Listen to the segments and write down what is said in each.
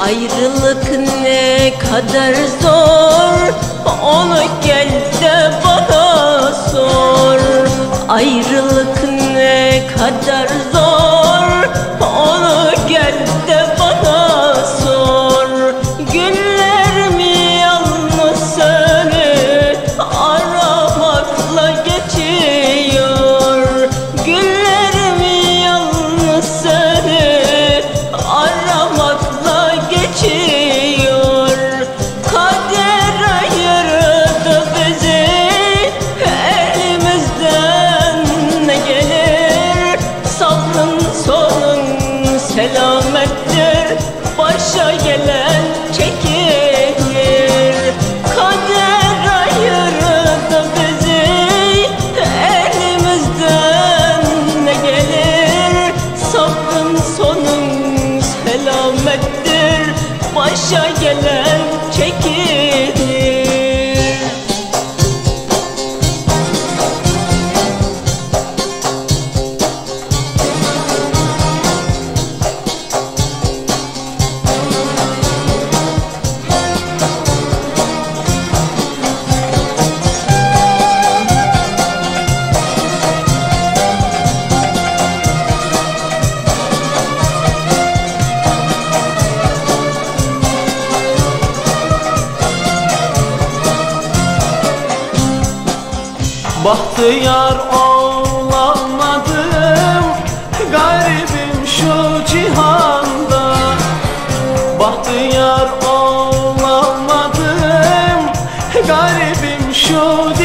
Ayrılık ne kadar zor Onu gel de bana sor. Ayrılık ne kadar zor gelen çekilir. Kader ayırdı bizi elimizden ne gelir? Sabrın sonun selamettir. Başa gelen Bahtiyar olamadım Garibim şu cihanda. Bahtiyar olamadım Garibim şu diyarda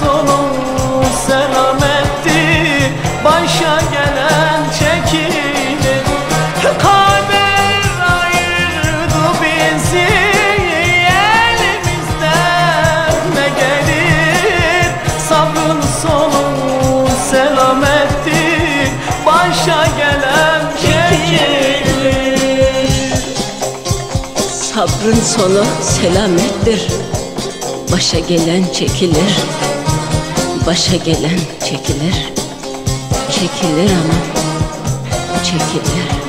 sonu selametti. Başa gelen çekilir Kader ayırdı bizi. Elimizden ne gelir? Sabrın sonu selametti. Başa gelen çekilir Sabrın sonu selamettir Başa gelen çekilir. Başa gelen çekilir. Çekilir ama çekilir